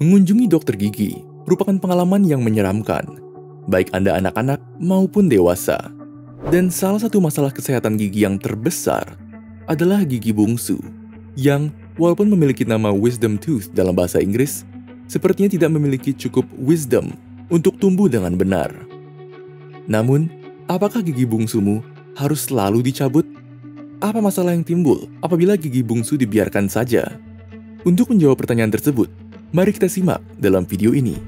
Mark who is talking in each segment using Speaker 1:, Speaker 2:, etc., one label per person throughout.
Speaker 1: Mengunjungi dokter gigi merupakan pengalaman yang menyeramkan, baik Anda anak-anak maupun dewasa. Dan salah satu masalah kesehatan gigi yang terbesar adalah gigi bungsu, yang walaupun memiliki nama wisdom tooth dalam bahasa Inggris, sepertinya tidak memiliki cukup wisdom untuk tumbuh dengan benar. Namun, apakah gigi bungsumu harus selalu dicabut? Apa masalah yang timbul apabila gigi bungsu dibiarkan saja? Untuk menjawab pertanyaan tersebut, Mari kita simak dalam video ini.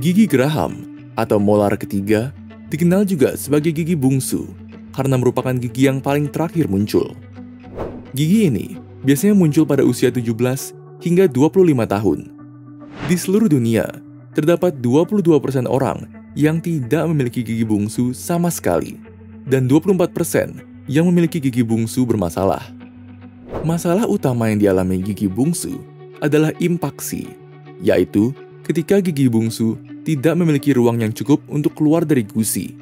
Speaker 1: Gigi geraham atau molar ketiga dikenal juga sebagai gigi bungsu karena merupakan gigi yang paling terakhir muncul. Gigi ini biasanya muncul pada usia 17 hingga 25 tahun. Di seluruh dunia, terdapat 22% orang yang tidak memiliki gigi bungsu sama sekali, dan 24% yang memiliki gigi bungsu bermasalah. Masalah utama yang dialami gigi bungsu adalah impaksi, yaitu ketika gigi bungsu tidak memiliki ruang yang cukup untuk keluar dari gusi.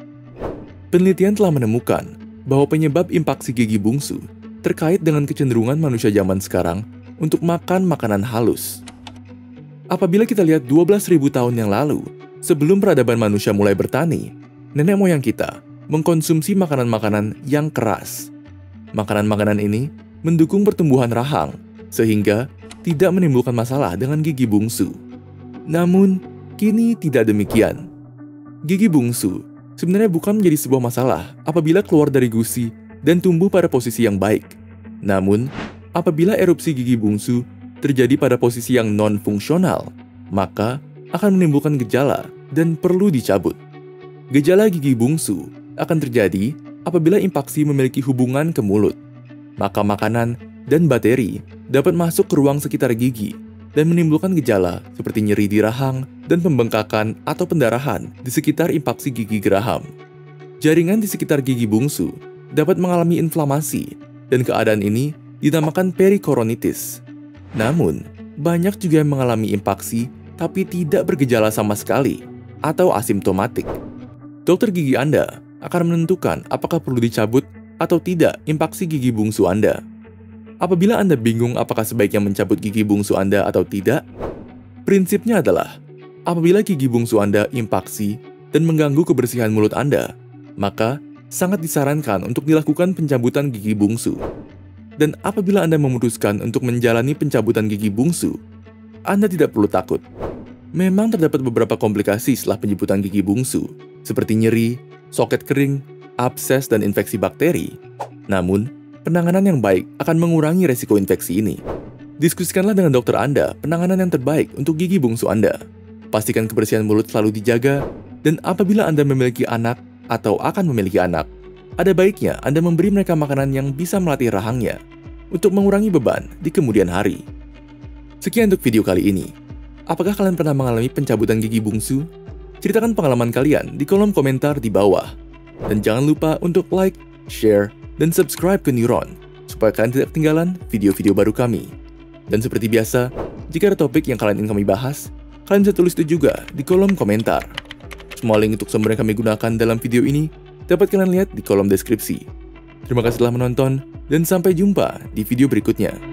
Speaker 1: Penelitian telah menemukan bahwa penyebab impaksi gigi bungsu terkait dengan kecenderungan manusia zaman sekarang untuk makan makanan halus. Apabila kita lihat 12.000 tahun yang lalu, Sebelum peradaban manusia mulai bertani, nenek moyang kita mengkonsumsi makanan-makanan yang keras. Makanan-makanan ini mendukung pertumbuhan rahang, sehingga tidak menimbulkan masalah dengan gigi bungsu. Namun, kini tidak demikian. Gigi bungsu sebenarnya bukan menjadi sebuah masalah apabila keluar dari gusi dan tumbuh pada posisi yang baik. Namun, apabila erupsi gigi bungsu terjadi pada posisi yang non-fungsional, maka akan menimbulkan gejala dan perlu dicabut. Gejala gigi bungsu akan terjadi apabila impaksi memiliki hubungan ke mulut. Maka makanan dan bakteri dapat masuk ke ruang sekitar gigi dan menimbulkan gejala seperti nyeri di rahang dan pembengkakan atau pendarahan di sekitar impaksi gigi geraham. Jaringan di sekitar gigi bungsu dapat mengalami inflamasi dan keadaan ini dinamakan perikoronitis. Namun, banyak juga yang mengalami impaksi tapi tidak bergejala sama sekali atau asimptomatik. Dokter gigi Anda akan menentukan apakah perlu dicabut atau tidak impaksi gigi bungsu Anda. Apabila Anda bingung apakah sebaiknya mencabut gigi bungsu Anda atau tidak, prinsipnya adalah apabila gigi bungsu Anda impaksi dan mengganggu kebersihan mulut Anda, maka sangat disarankan untuk dilakukan pencabutan gigi bungsu. Dan apabila Anda memutuskan untuk menjalani pencabutan gigi bungsu, Anda tidak perlu takut Memang terdapat beberapa komplikasi setelah penjemputan gigi bungsu, seperti nyeri, soket kering, abses, dan infeksi bakteri. Namun, penanganan yang baik akan mengurangi resiko infeksi ini. Diskusikanlah dengan dokter Anda penanganan yang terbaik untuk gigi bungsu Anda. Pastikan kebersihan mulut selalu dijaga, dan apabila Anda memiliki anak atau akan memiliki anak, ada baiknya Anda memberi mereka makanan yang bisa melatih rahangnya untuk mengurangi beban di kemudian hari. Sekian untuk video kali ini. Apakah kalian pernah mengalami pencabutan gigi bungsu? Ceritakan pengalaman kalian di kolom komentar di bawah. Dan jangan lupa untuk like, share, dan subscribe ke Neuron, supaya kalian tidak ketinggalan video-video baru kami. Dan seperti biasa, jika ada topik yang kalian ingin kami bahas, kalian bisa tulis itu juga di kolom komentar. Semua link untuk sumber yang kami gunakan dalam video ini dapat kalian lihat di kolom deskripsi. Terima kasih telah menonton, dan sampai jumpa di video berikutnya.